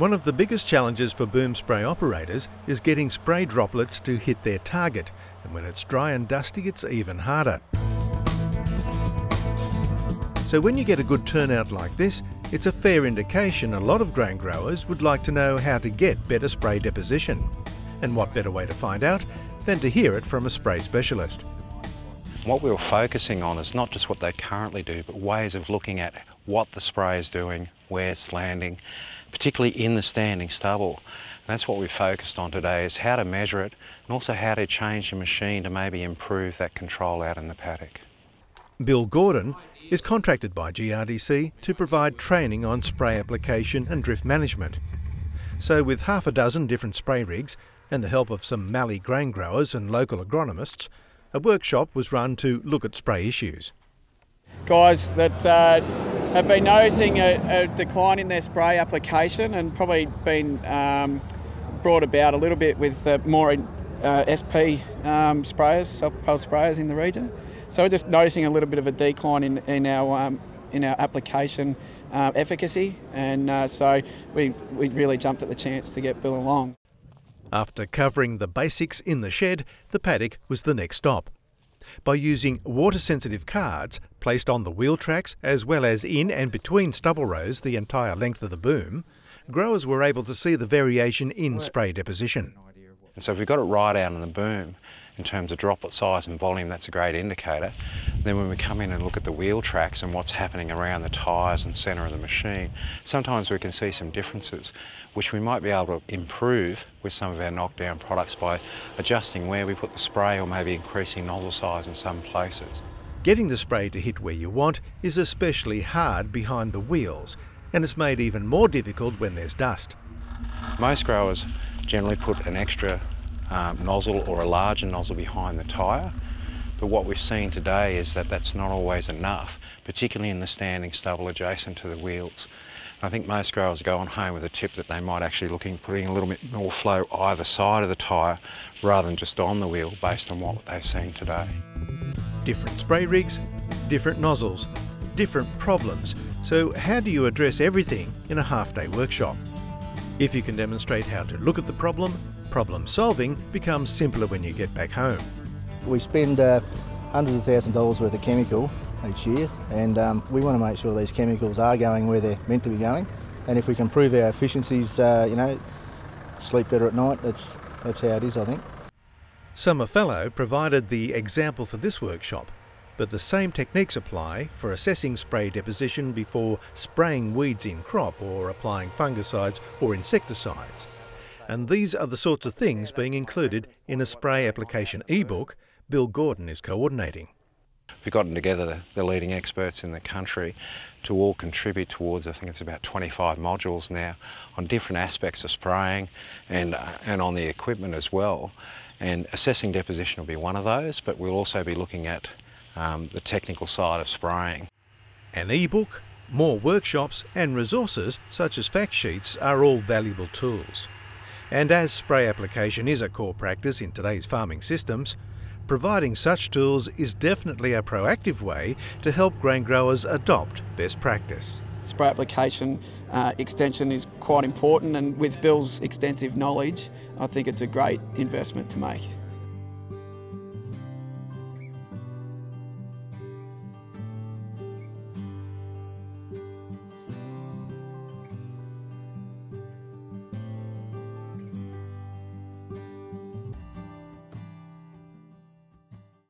One of the biggest challenges for boom spray operators is getting spray droplets to hit their target, and when it's dry and dusty, it's even harder. So when you get a good turnout like this, it's a fair indication a lot of grain growers would like to know how to get better spray deposition. And what better way to find out than to hear it from a spray specialist. What we were focusing on is not just what they currently do, but ways of looking at what the spray is doing, where it's landing, particularly in the standing stubble. And that's what we focused on today, is how to measure it and also how to change the machine to maybe improve that control out in the paddock. Bill Gordon is contracted by GRDC to provide training on spray application and drift management. So with half a dozen different spray rigs and the help of some Mallee grain growers and local agronomists, a workshop was run to look at spray issues. Guys that uh, have been noticing a, a, decline in their spray application and probably been um, brought about a little bit with uh, more uh, SP um, sprayers, self-propelled sprayers in the region. So we're just noticing a little bit of a decline in, in our um, in our application uh, efficacy, and uh, so we, we really jumped at the chance to get Bill along. After covering the basics in the shed, the paddock was the next stop. By using water-sensitive cards placed on the wheel tracks as well as in and between stubble rows the entire length of the boom, growers were able to see the variation in spray deposition. And so if we've got it right out in the boom, in terms of droplet size and volume, that's a great indicator. Then when we come in and look at the wheel tracks and what's happening around the tyres and centre of the machine, sometimes we can see some differences, which we might be able to improve with some of our knockdown products by adjusting where we put the spray or maybe increasing nozzle size in some places. Getting the spray to hit where you want is especially hard behind the wheels, and it's made even more difficult when there's dust. Most growers generally put an extra um, nozzle or a larger nozzle behind the tyre. But what we've seen today is that that's not always enough, particularly in the standing stubble adjacent to the wheels. I think most growers go on home with a tip that they might actually look at putting a little bit more flow either side of the tyre rather than just on the wheel based on what they've seen today. Different spray rigs, different nozzles, different problems. So how do you address everything in a half-day workshop? If you can demonstrate how to look at the problem, problem solving becomes simpler when you get back home. We spend uh, hundreds of thousands of dollars worth of chemical each year and um, we want to make sure these chemicals are going where they're meant to be going and if we can improve our efficiencies, uh, you know, sleep better at night, that's, that's how it is I think. Summer Fallow provided the example for this workshop but the same techniques apply for assessing spray deposition before spraying weeds in crop or applying fungicides or insecticides. And these are the sorts of things being included in a spray application ebook Bill Gordon is coordinating. We've gotten together the leading experts in the country to all contribute towards, I think it's about 25 modules now, on different aspects of spraying and, uh, and on the equipment as well. And assessing deposition will be one of those, but we'll also be looking at um, the technical side of spraying. An e-book, more workshops and resources such as fact sheets are all valuable tools. And as spray application is a core practice in today's farming systems, providing such tools is definitely a proactive way to help grain growers adopt best practice. Spray application uh, extension is quite important and with Bill's extensive knowledge I think it's a great investment to make.